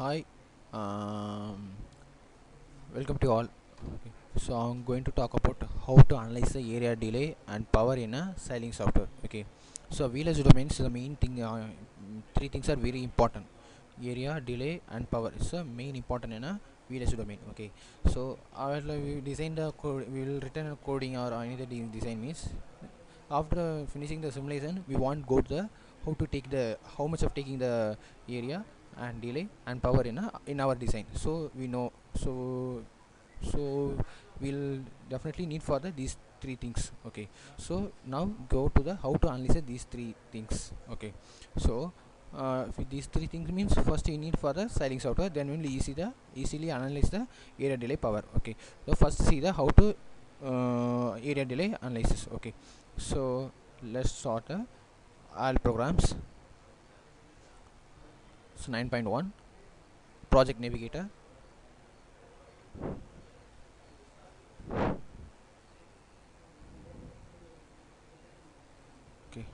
hi um, welcome to all. Okay. so i'm going to talk about how to analyze the area delay and power in a Xilinx software. Okay so VLSI domains the main thing uh, three things are very important. Area delay and power is the main important in a VLSI domain. Okay so I we design the code we will return a coding or any de- design means after finishing the simulation we want go to the how to take the how much of taking the area and delay and power in a, in our design. So we know so so we'll definitely need for the these three things okay. So now go to the how to analyze these three things okay. So uh, these three things means first you need for the Xilinx software then we'll easy the easily analyze the area delay power okay. So first see the how to uh, area delay analysis okay. So let's start uh, all programs 9.1 project navigator. Okay.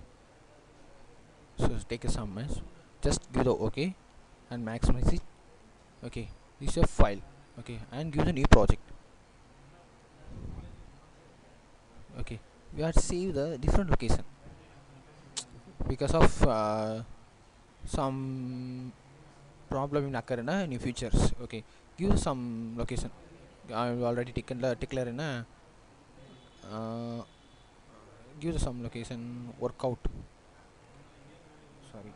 So take a sum just give the okay and maximize it. Okay this is a file. Okay and give the new project. Okay we are save the different location. Because of uh, some problem in occur in a new features okay. Give some location. I've already taken the declare in a uh, give some location workout. Sorry.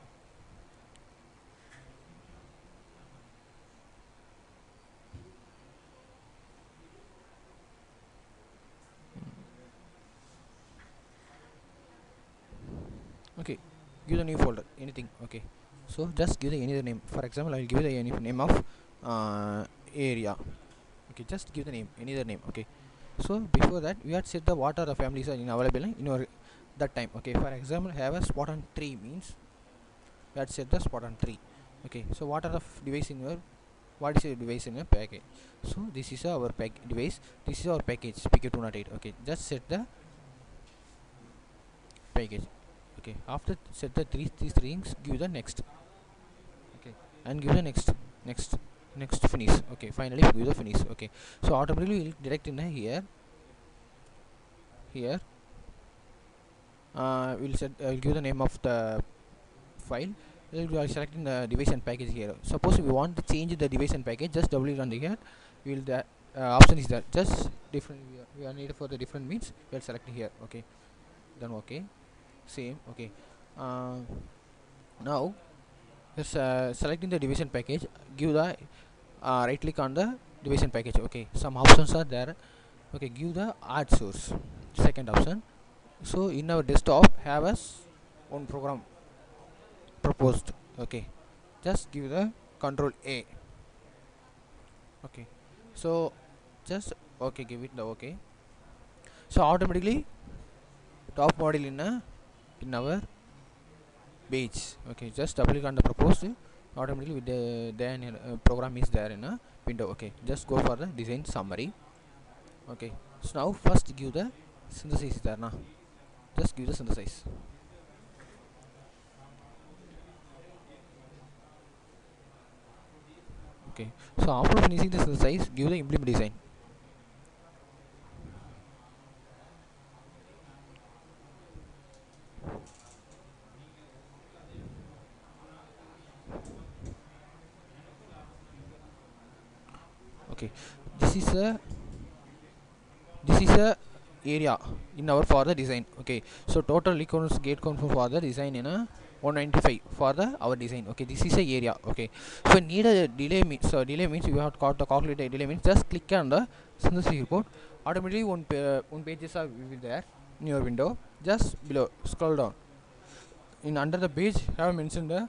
Okay. Give the new folder. Anything. Okay so just give the any other name. For example i will give the any name of uh, area. Okay just give the name any other name okay? So before that we had set the what are the families are in available in your that time okay? For example have a Spartan tree means we had set the Spartan tree okay? So what are the device in your what is your device in your package? So this is our pack device this is our package PQ208 okay? Just set the package okay. After set the three three things give the next. Okay. And give the next next next finish. Okay. Finally give the finish. Okay. So automatically we will direct in here. Here. Uh, we'll set uh, will give the name of the file. We are selecting the device and package here. Suppose we want to change the device and package just double it on the here. We will that uh, option is that. Just different we are, we are needed for the different means. We are selecting here. Okay. Then okay same okay. Uh, now just uh, selecting the division package give the uh, right click on the division package okay. Some options are there. Okay give the add source second option. So in our desktop have us one program proposed okay. Just give the control a okay. So just okay give it the okay. So automatically top model in a in our page okay just double click on the proposed. Automatically with the then uh, program is there in a window. Okay just go for the design summary. Okay so now first give the synthesis there now. Just give the synthesis. Okay so after finishing the synthesize give the implement design okay. This is a this is a area in our for the design. Okay. So total requirements gate count for the design in a 195 for the our design. Okay. This is a area. Okay. So need a delay means so delay means you have got the to calculate a delay means just click on the synthesis report. Automatically one pa- one pages are will there in your window. Just below scroll down. In under the page I have mentioned the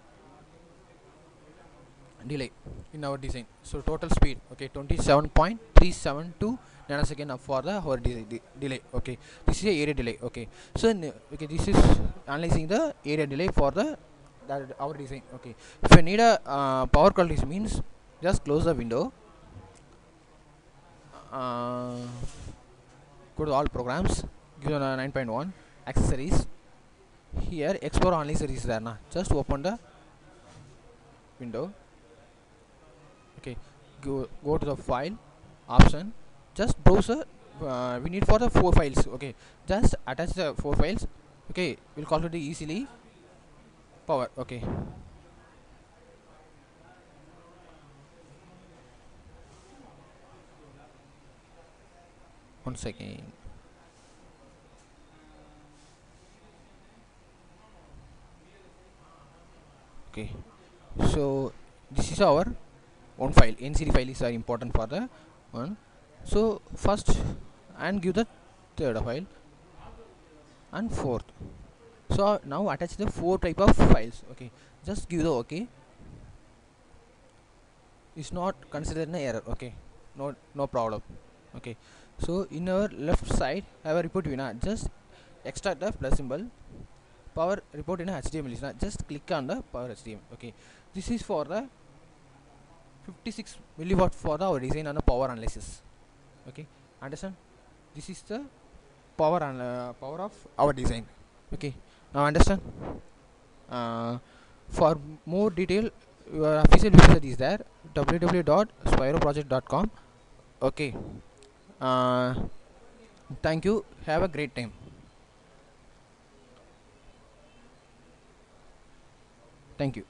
delay in our design. So total speed okay 27.372 nanosecond of for the our de- de- delay okay. This is a area delay okay. So okay this is analyzing the area delay for the that our design okay. If you need a uh, power quality means just close the window. Uh, go to all programs give a 9.1 accessories. Here XPower Analyzer is there na. Just open the window okay go go to the file option. Just browser uh, we need for the four files okay? Just attach the four files okay? We'll call it easily. Power okay. One second. Okay so this is our one file ncd file is very important for the one. So first and give the third file. And fourth. So now attach the four type of files okay. Just give the okay. It's not considered an error okay. No no problem okay. So in our left side I have a report vina just extract the plus symbol power report in HTML is not. Just click on the power HTML okay. This is for the 56 milliwatt for our design and the power analysis. Okay understand? This is the power and uh, power of our design. Okay now understand? Uh, for more detail your official website is there www.spiroproject.com okay uh, thank you. Have a great time. Thank you